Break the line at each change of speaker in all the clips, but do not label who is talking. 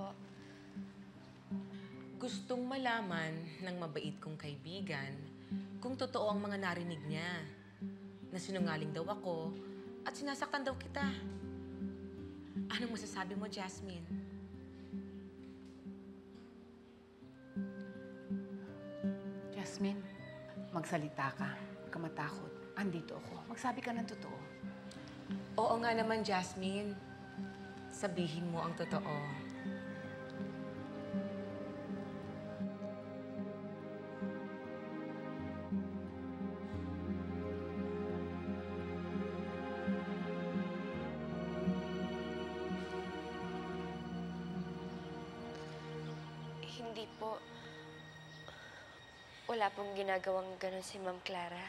po.
Gustong malaman ng mabait kong kaibigan kung totoo ang mga narinig niya. Na sinungaling daw ako at sinasaktan daw kita. Anong masasabi mo, Jasmine?
Jasmine, magsalita ka. Huwag ka matakot. Andito ako. Magsabi ka ng totoo.
Oo nga naman, Jasmine. Sabihin mo ang totoo.
Hindi po. Wala pong ginagawang ganun si Ma'am Clara.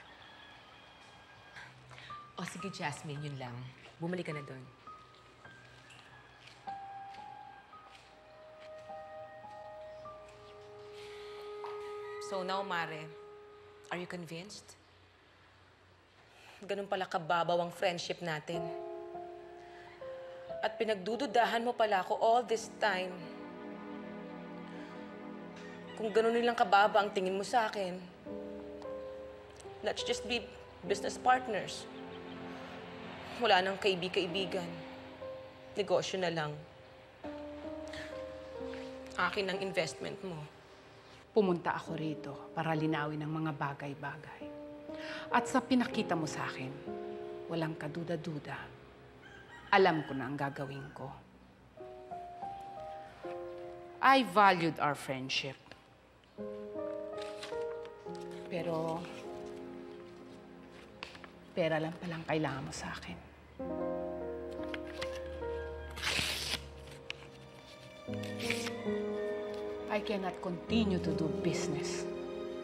O sige, Jasmine, yun lang. Bumalik ka na doon. So now, Mare, are you convinced? Ganun pala kababaw ang friendship natin. At pinagdududahan mo pala ako all this time. Kung ganun nilang kababa ang tingin mo sa akin, let's just be business partners. Wala nang kaibig-kaibigan. Negosyo na lang. Akin ang investment mo.
Pumunta ako rito para linawin ang mga bagay-bagay. At sa pinakita mo sa akin, walang kaduda-duda. Alam ko na ang gagawin ko. I valued our friendship. Pero, pera lang palang kailangan mo sa akin. I cannot continue to do business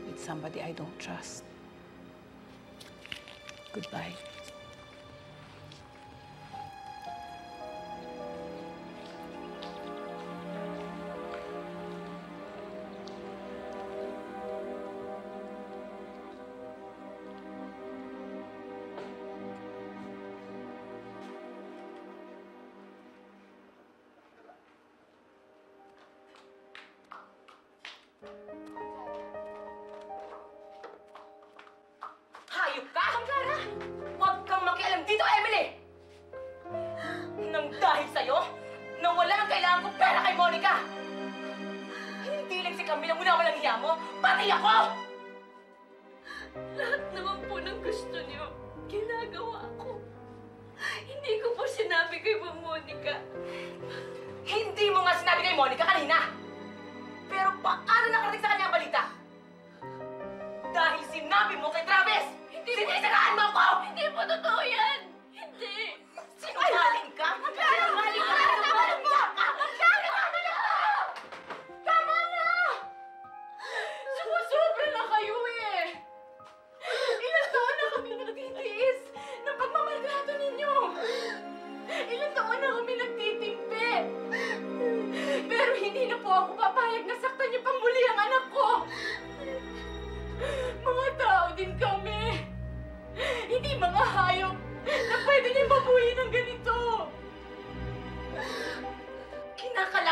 with somebody I don't trust. Goodbye.
Huwag kang makialam dito, Emily! Nang dahil sa'yo, nawala ang kailangan kong pera kay Monica! Hindi lang si Camila muna walang hiya mo, pati ako!
Lahat naman po ng gusto niyo, ginagawa ko. Hindi ko po sinabi kay Monica.
Hindi mo nga sinabi kay Monica kanina! Pero paano nakarating sa kanya ang balita? Dahil sinabi mo kay Travis! Sinisiraan mo ako!
Hindi po totoo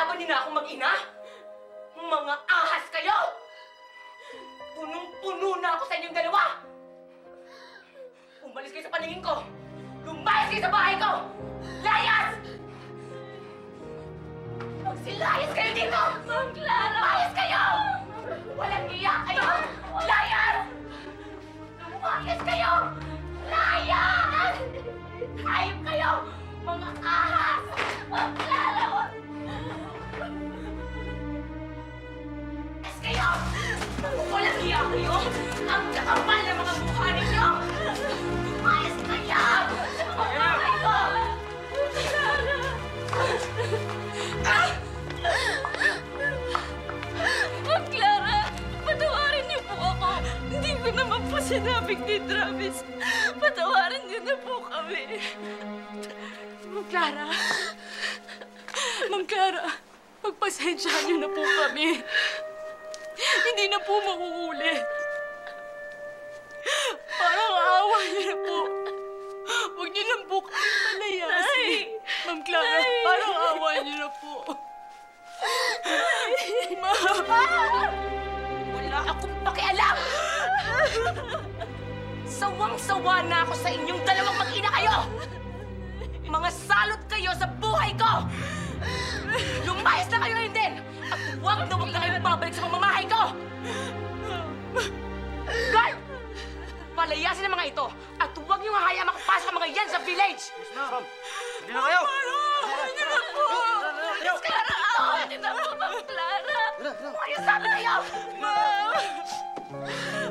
Kinakalaban niyo na akong mag-ina? Mga ahas kayo! Punong-puno na ako sa inyong dalawa! Umalis kayo sa paningin ko! Lumayas kayo sa bahay ko! Layas! Magsilayas kayo dito!
Ma'am Clara!
Lumayas kayo! Walang iya kayo! Layas! Lumayas kayo! Layas! Hayop kayo! Mga ahas! Ma'am Clara! Walang iya kayo! Ang kakapal ng mga mukha ninyo! Lumayas kayo! Lumayas kayo!
Ma'am Clara, patawarin niyo po ako. Hindi ko naman po sinabing ni Travis. Patawarin niyo na po kami. Ma'am Clara. Ma'am Clara, pagpasensyahan niyo na po kami. Hindi na po mauulit. Parang aawa niyo na po. Huwag niyo lang po kami palayasin. Ma'am Clara, Nay. parang aawa niyo na po. Ma'am! Ma!
Wala akong pakialam! Sawang-sawa na ako sa inyong dalawang mag-ina kayo! Mga salot kayo sa buhay ko! Lumayas na kayo rin din! At huwag na huwag na kayong babalik sa pamamahay ko! Palayasin ang mga ito at huwag niyong hahayaan makapasok ang mga yan sa village!
Ma'am, hindi na kayo!
Hindi na po! Clara, awa! Hindi na po, Ma'am Clara!
Ano sabi kayo?
Ma'am!